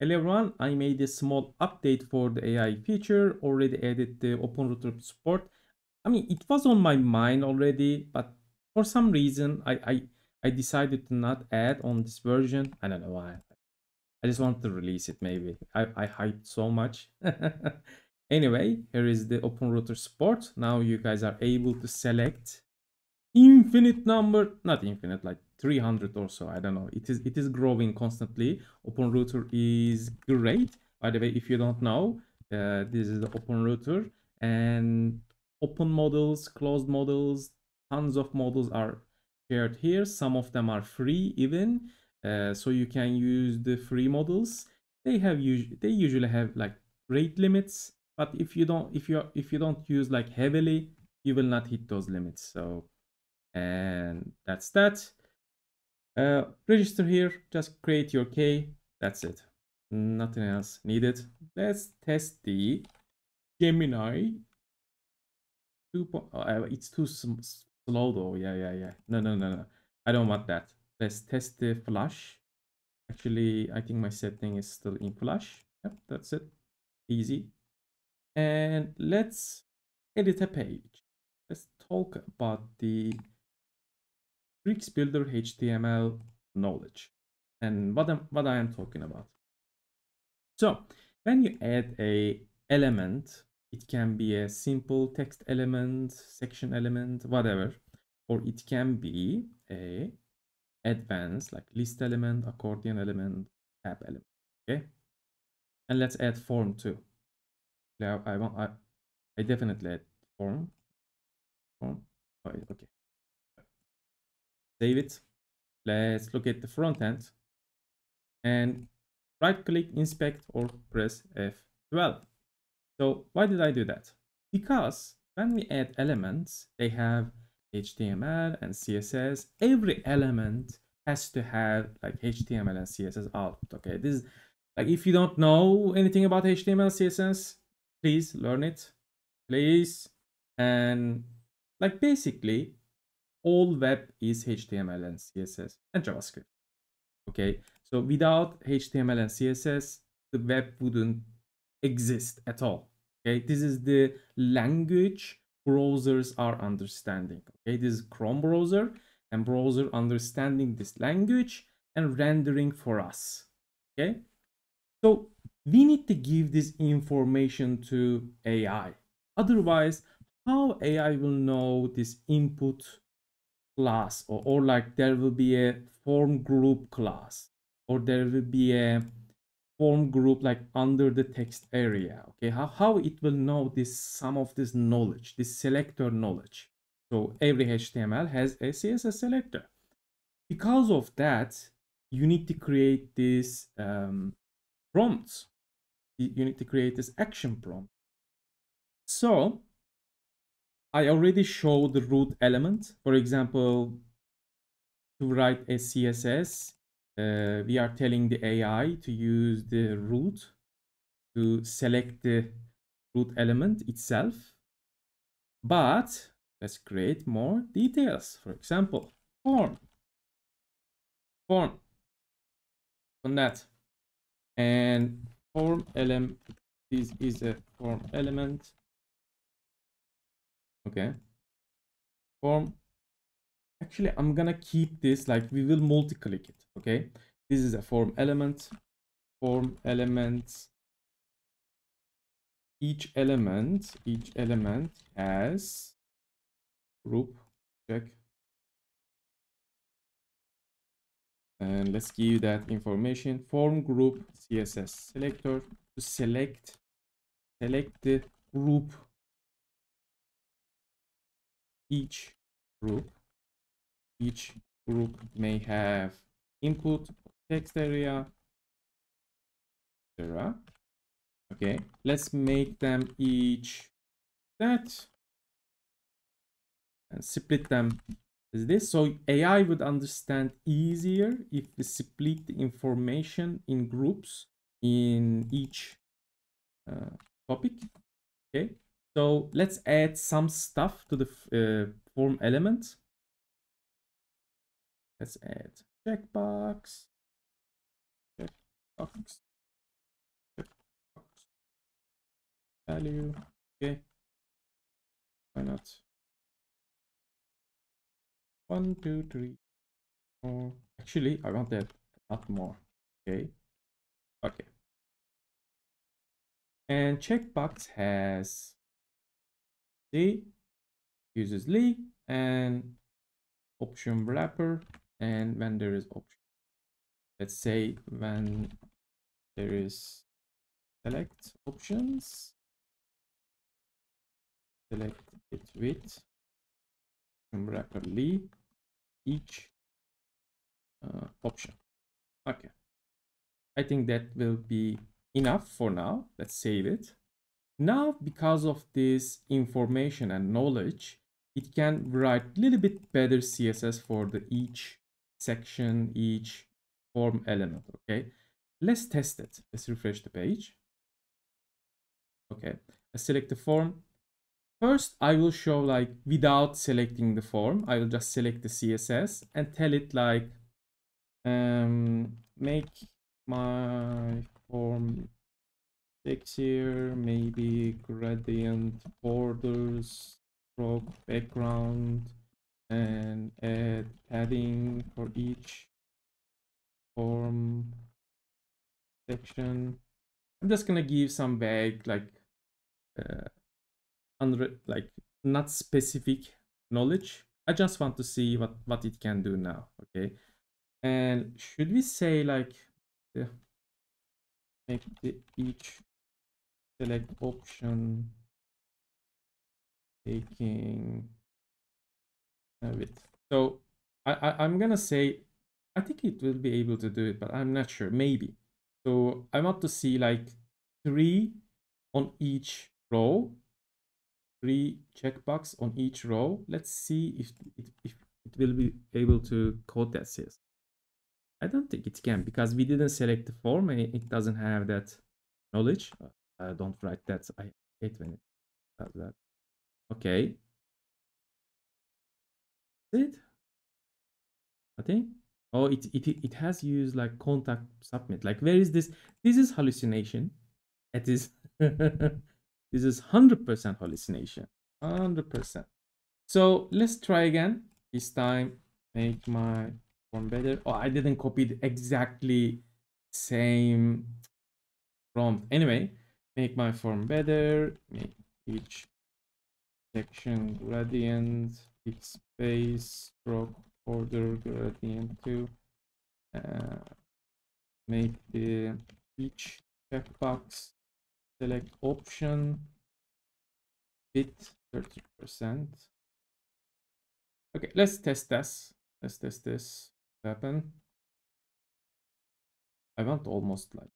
Hello everyone, I made a small update for the AI feature, already added the OpenRouter support. I mean, it was on my mind already, but for some reason, I, I, I decided to not add on this version. I don't know why. I just want to release it maybe. I, I hyped so much. anyway, here is the OpenRouter support. Now you guys are able to select infinite number, not infinite, like 300 or so. I don't know. It is it is growing constantly. OpenRouter is great. By the way, if you don't know, uh, this is the OpenRouter and open models, closed models, tons of models are shared here. Some of them are free even. Uh, so you can use the free models. They have they usually have like rate limits, but if you don't if you if you don't use like heavily, you will not hit those limits. So and that's that. Uh, register here, just create your key. That's it. Nothing else needed. Let's test the Gemini 2. Uh, it's too slow though. Yeah, yeah, yeah. No, no, no, no. I don't want that. Let's test the flash. Actually, I think my setting is still in flash. Yep, that's it. Easy. And let's edit a page. Let's talk about the Bricks Builder HTML knowledge and what, I'm, what I am talking about. So when you add a element, it can be a simple text element, section element, whatever, or it can be a advanced like list element, accordion element, tab element. Okay, and let's add form too. Now I want I, I definitely add form. Form. Oh, okay. Save it. Let's look at the front end and right click inspect or press F12. So why did I do that? Because when we add elements, they have HTML and CSS. Every element has to have like HTML and CSS output. Okay, this is like if you don't know anything about HTML, CSS, please learn it, please. And like basically all web is HTML and CSS and JavaScript. Okay, so without HTML and CSS, the web wouldn't exist at all. Okay, this is the language browsers are understanding. Okay, this is Chrome browser and browser understanding this language and rendering for us. Okay, so we need to give this information to AI. Otherwise, how AI will know this input class or, or like there will be a form group class or there will be a form group like under the text area okay? How, how it will know this some of this knowledge this selector knowledge? So every html has a css selector. Because of that you need to create this um, prompts. You need to create this action prompt. So I already showed the root element. For example, to write a CSS, uh, we are telling the AI to use the root to select the root element itself. But let's create more details. For example, form. Form. On that. And form element, this is a form element okay. Form. Actually i'm gonna keep this like we will multi-click it okay? This is a form element. Form elements each element each element has group check. And let's give that information. Form group css selector. To select select the group each group each group may have input text area etc okay let's make them each that and split them as this. So ai would understand easier if we split the information in groups in each uh, topic. Okay so let's add some stuff to the uh, form element. Let's add checkbox, checkbox, value. Okay. Why not? One, two, three, four. Actually, I want that not more. Okay. Okay. And checkbox has the uses li and option wrapper and when there is option. Let's say when there is select options, select it with wrapper li each uh, option. Okay. I think that will be enough for now. Let's save it. Now, because of this information and knowledge, it can write a little bit better CSS for the each section, each form element, okay? Let's test it. Let's refresh the page. Okay, I select the form. First, I will show like without selecting the form. I will just select the CSS and tell it like um, make my form here maybe gradient borders, stroke background, and add padding for each form section. I'm just gonna give some vague like uh, under like not specific knowledge. I just want to see what what it can do now. Okay, and should we say like yeah, make the each select option taking a bit. So I, I I'm gonna say I think it will be able to do it, but I'm not sure. Maybe. So I want to see like three on each row, three checkbox on each row. Let's see if it, if it will be able to code that CSS. I don't think it can because we didn't select the form and it doesn't have that knowledge. Uh, don't write that. I hate when it does that. Okay. It? I think. Oh, it, it, it has used like contact submit. Like, where is this? This is hallucination. It is. this is 100% hallucination. 100%. So let's try again. This time, make my form better. Oh, I didn't copy the exactly same prompt. Anyway, make my form better. Make each section gradient, each space, stroke order gradient to uh, make the each checkbox select option fit 30%. Okay, let's test this. Let's test this happen. I want almost like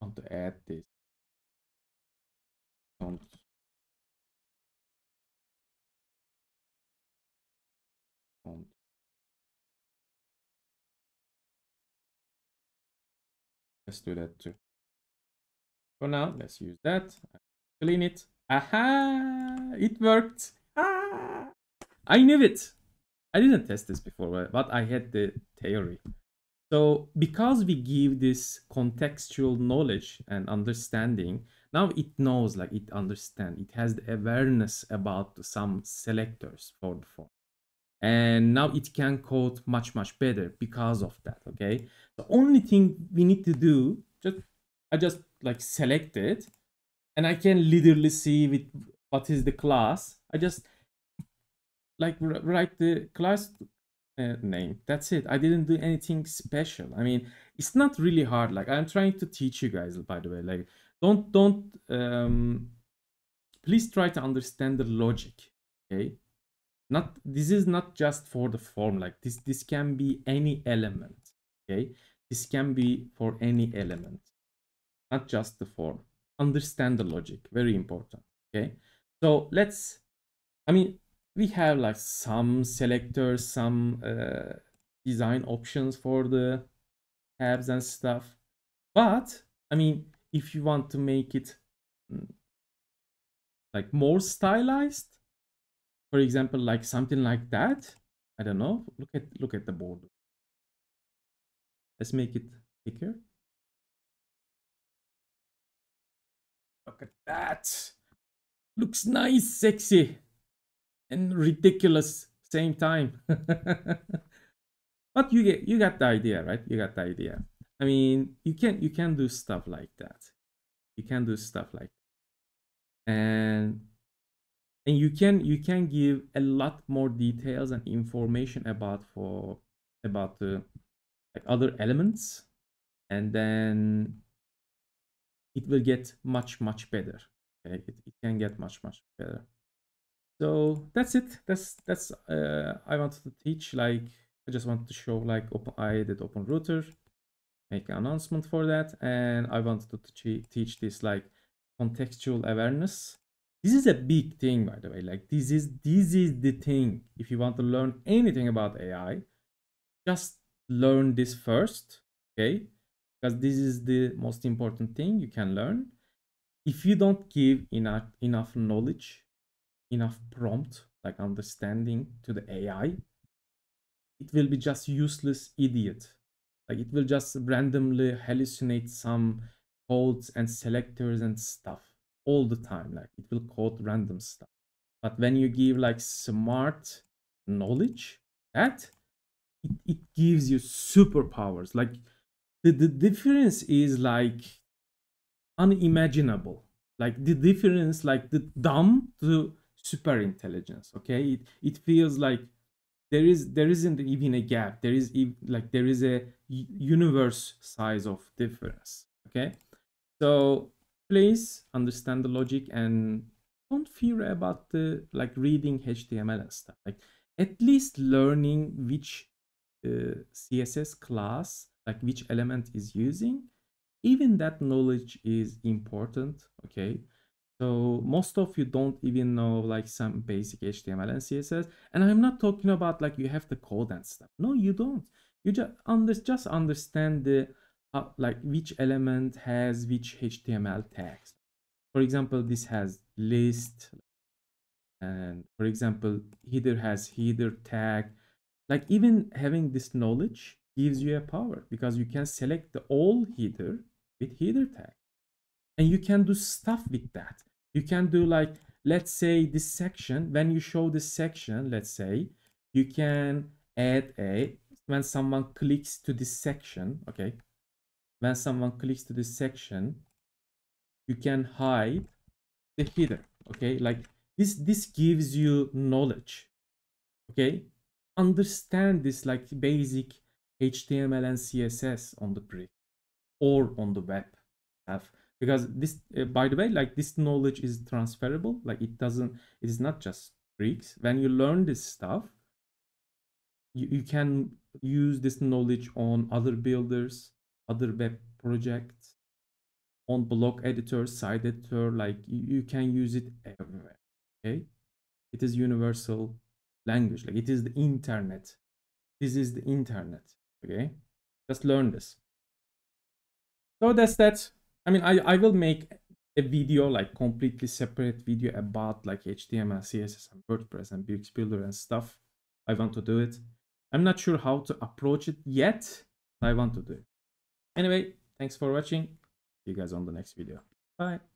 want to add this. Let's do that too. For now, let's use that. Clean it. Aha! It worked. Ah! I knew it. I didn't test this before, but I had the theory. So because we give this contextual knowledge and understanding, now it knows, like it understands, it has the awareness about some selectors for the form. And now it can code much, much better because of that, okay? The only thing we need to do, just I just like select it and I can literally see with what is the class. I just like write the class uh, name. That's it. I didn't do anything special. I mean, it's not really hard. Like I'm trying to teach you guys, by the way. Like don't don't um please try to understand the logic. Okay. Not this is not just for the form. Like this this can be any element. Okay. This can be for any element, not just the form. Understand the logic. Very important. Okay. So let's I mean we have like some selectors, some uh, design options for the tabs and stuff. But I mean, if you want to make it mm, like more stylized, for example, like something like that, I don't know. Look at look at the border. Let's make it thicker. look at that. Looks nice, sexy, and ridiculous same time. but you get you got the idea, right? You got the idea. I mean, you can you can do stuff like that. You can do stuff like that. and and you can you can give a lot more details and information about for about the like other elements and then it will get much much better okay it, it can get much much better so that's it. That's that's uh, i wanted to teach like i just wanted to show like open i did OpenRouter make an announcement for that and i wanted to teach this like contextual awareness. This is a big thing by the way like this is this is the thing. If you want to learn anything about ai just learn this first okay? Because this is the most important thing you can learn. If you don't give enough enough knowledge enough prompt like understanding to the ai it will be just useless idiot. Like it will just randomly hallucinate some codes and selectors and stuff all the time. Like it will code random stuff. But when you give like smart knowledge that it, it gives you superpowers. Like the, the difference is like unimaginable. Like the difference like the dumb to super intelligence okay? It, it feels like there is there isn't even a gap. There is like there is a universe size of difference okay? So please understand the logic and don't fear about the like reading html and stuff. Like at least learning which uh, css class like which element is using even that knowledge is important okay so most of you don't even know like some basic html and css and i'm not talking about like you have the code and stuff. No you don't. You just under just understand the uh, like which element has which html tags. For example this has list and for example header has header tag. Like even having this knowledge gives you a power because you can select the all header with header tag and you can do stuff with that. You can do like let's say this section when you show this section let's say you can add a when someone clicks to this section okay? When someone clicks to this section you can hide the header okay? Like this this gives you knowledge okay? Understand this like basic HTML and CSS on the brick or on the web. Have because this uh, by the way like this knowledge is transferable like it doesn't it is not just bricks when you learn this stuff you, you can use this knowledge on other builders other web projects on block editor site editor like you, you can use it everywhere okay? It is universal language like it is the internet. This is the internet okay? Just learn this. So that's that i mean i i will make a video like completely separate video about like html css and wordpress and Bricks builder and stuff. I want to do it. I'm not sure how to approach it yet i want to do it. Anyway thanks for watching. See you guys on the next video. Bye